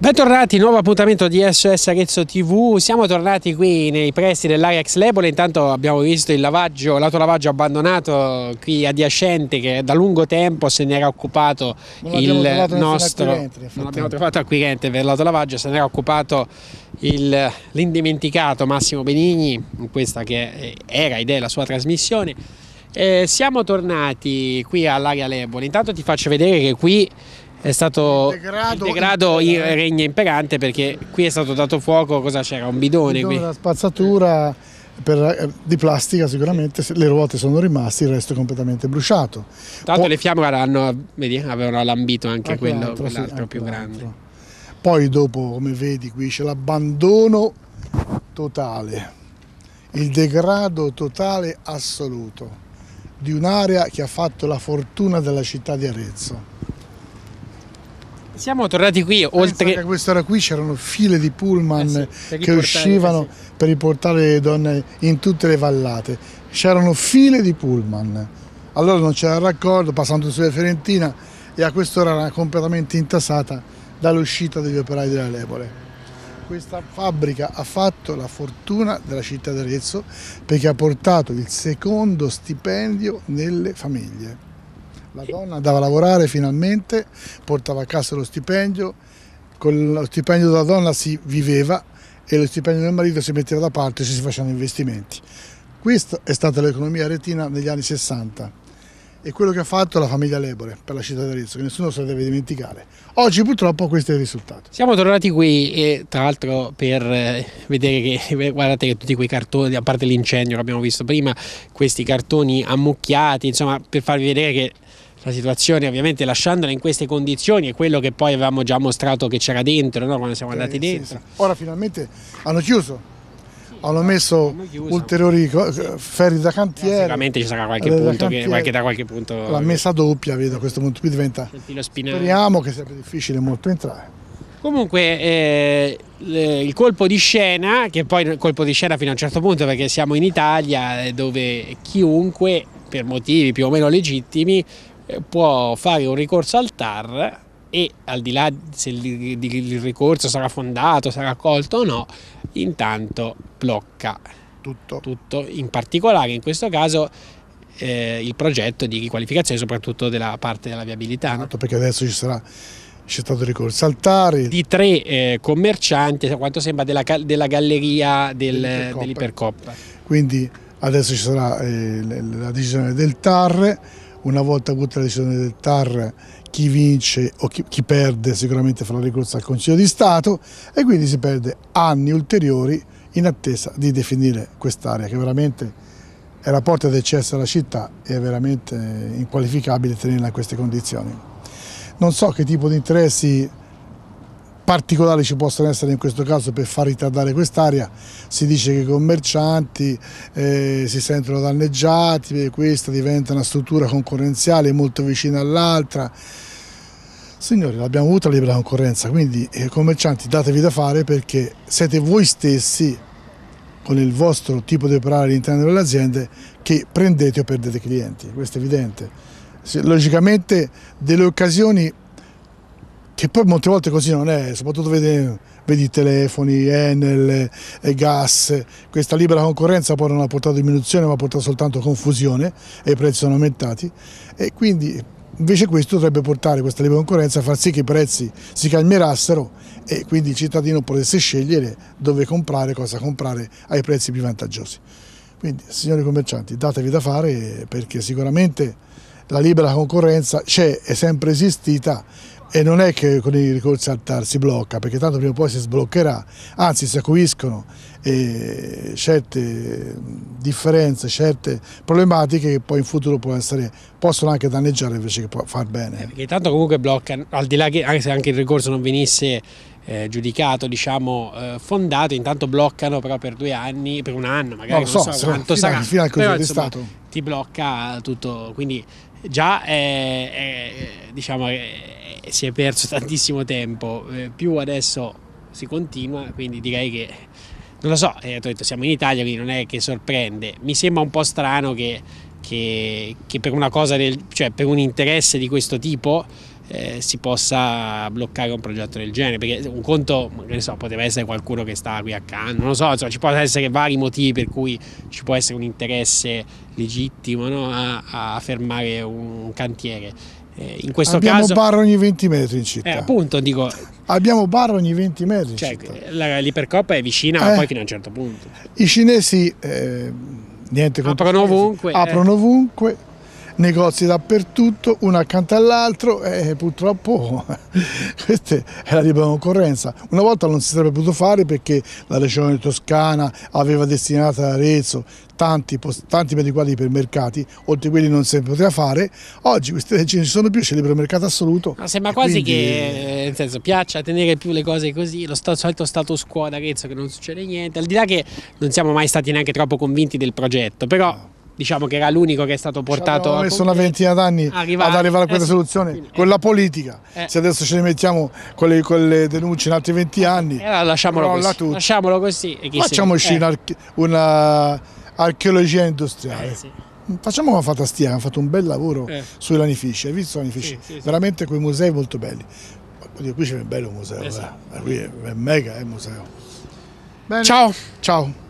Bentornati, nuovo appuntamento di SOS Arezzo TV, siamo tornati qui nei pressi dell'area ex Lebole, intanto abbiamo visto il lavaggio, l'autolavaggio abbandonato qui adiacente che da lungo tempo se ne era occupato il nostro, non abbiamo trovato acquirente per l'autolavaggio, se ne era occupato l'indimenticato Massimo Benigni, in questa che era ed è la sua trasmissione. Eh, siamo tornati qui all'area Lebole, intanto ti faccio vedere che qui è stato il degrado, il degrado regna imperante perché qui è stato dato fuoco, cosa c'era? Un bidone, bidone qui? Una spazzatura per, eh, di plastica sicuramente, le ruote sono rimaste, il resto è completamente bruciato. L'altro le fiamme avevano lambito anche, anche quello, altro, quell'altro sì, più grande. Poi dopo, come vedi, qui c'è l'abbandono totale, il degrado totale assoluto di un'area che ha fatto la fortuna della città di Arezzo siamo tornati qui oltre... a quest'ora qui c'erano file di pullman eh sì, che uscivano eh sì. per riportare le donne in tutte le vallate. C'erano file di pullman. Allora non c'era raccordo, passando sulla Fiorentina e a quest'ora era completamente intasata dall'uscita degli operai della Lepole. Questa fabbrica ha fatto la fortuna della città di Arezzo perché ha portato il secondo stipendio nelle famiglie. La donna andava a lavorare finalmente, portava a casa lo stipendio, con lo stipendio della donna si viveva e lo stipendio del marito si metteva da parte e si facevano investimenti. Questa è stata l'economia retina negli anni 60 e quello che ha fatto la famiglia Lebore per la città di Arezzo, che nessuno se deve dimenticare. Oggi purtroppo questo è il risultato. Siamo tornati qui e tra l'altro per eh, vedere che, guardate che tutti quei cartoni, a parte l'incendio che abbiamo visto prima, questi cartoni ammucchiati, insomma per farvi vedere che la situazione ovviamente lasciandola in queste condizioni è quello che poi avevamo già mostrato che c'era dentro no? quando siamo andati dentro. Sì, sì. Ora finalmente hanno chiuso, hanno messo ulteriori ferri da cantiere. Sicuramente ci sarà qualche punto che, qualche, da qualche punto. La messa doppia, vedo a questo punto qui diventa. Speriamo che sia più difficile molto entrare. Comunque eh, il colpo di scena, che poi il colpo di scena fino a un certo punto perché siamo in Italia dove chiunque per motivi più o meno legittimi può fare un ricorso al TAR e al di là se il, ricorso sarà fondato, sarà accolto o no, intanto blocca tutto. tutto. In particolare in questo caso eh, il progetto di riqualificazione soprattutto della parte della viabilità. Esatto, perché adesso ci sarà c'è stato ricorso al TAR. Di tre eh, commercianti, a quanto sembra della, della galleria del, dell'Ipercoppa. Quindi adesso ci sarà eh, la decisione del TAR una volta avuta la decisione del TAR chi vince o chi, chi perde sicuramente farà ricorso al Consiglio di Stato e quindi si perde anni ulteriori in attesa di definire quest'area che veramente è la porta d'accesso alla città è veramente inqualificabile tenerla in queste condizioni. Non so che tipo di interessi particolari ci possono essere in questo caso per far ritardare quest'area, si dice che i commercianti eh, si sentono danneggiati, questa diventa una struttura concorrenziale molto vicina all'altra. Signori, l'abbiamo avuta la libera concorrenza, quindi eh, commercianti datevi da fare perché siete voi stessi con il vostro tipo di operare all'interno delle aziende che prendete o perdete clienti, questo è evidente. Logicamente delle occasioni che poi molte volte così non è, soprattutto vedi, vedi telefoni, Enel, e gas, questa libera concorrenza poi non ha portato diminuzione ma ha portato soltanto confusione e i prezzi sono aumentati e quindi invece questo dovrebbe portare questa libera concorrenza a far sì che i prezzi si calmierassero e quindi il cittadino potesse scegliere dove comprare, cosa comprare ai prezzi più vantaggiosi. Quindi signori commercianti datevi da fare perché sicuramente la libera concorrenza c'è, è sempre esistita, e non è che con i ricorsi al TAR si blocca, perché tanto prima o poi si sbloccherà, anzi si acuiscono eh, certe differenze, certe problematiche che poi in futuro essere, possono anche danneggiare invece che far bene. Eh, perché tanto comunque bloccano, al di là che anche se anche il ricorso non venisse eh, giudicato, diciamo, eh, fondato, intanto bloccano però per due anni, per un anno magari, no, non so, so quanto fino sarà, fino al però, insomma, ti blocca tutto, quindi già è, è, diciamo, è, si è perso tantissimo tempo, eh, più adesso si continua, quindi direi che non lo so, eh, detto, siamo in Italia, quindi non è che sorprende. Mi sembra un po' strano che, che, che per una cosa del, cioè per un interesse di questo tipo eh, si possa bloccare un progetto del genere, perché un conto, ne so, poteva essere qualcuno che sta qui accanto, non lo so, insomma, ci possono essere vari motivi per cui ci può essere un interesse legittimo no? a, a, fermare un cantiere. Eh, in questo Abbiamo caso... bar ogni 20 metri in città. Eh, appunto, dico... Abbiamo bar ogni 20 metri cioè, L'ipercoppa è vicina, ma eh, poi fino a un certo punto. I cinesi, eh, niente aprono ovunque. Aprono ovunque negozi dappertutto, uno accanto all'altro e purtroppo questa è la libera concorrenza. Una volta non si sarebbe potuto fare perché la regione toscana aveva destinato ad Arezzo tanti, tanti metri quadri per mercati, oltre a quelli non si poteva fare. Oggi queste leggi non ci sono più, c'è libero mercato assoluto. Ma sembra quasi quindi... che nel senso, piaccia tenere più le cose così, lo stato, solito status quo ad Arezzo che non succede niente, al di là che non siamo mai stati neanche troppo convinti del progetto, però diciamo che era l'unico che è stato portato Ci messo una ventina d'anni ad arrivare a questa eh, soluzione quindi, con eh, la politica eh. se adesso ce ne mettiamo con le, con le denunce in altri 20 anni eh, allora lasciamolo, così. lasciamolo così facciamo uscire eh. una archeologia industriale sì. Facciamo come ha fatto Stia, hanno fatto un bel lavoro sui lanifici, hai visto lanifici? Sì, sì, Veramente quei musei molto belli. Oddio, qui c'è un bello museo, qui è mega il museo. Bene. Ciao. Ciao.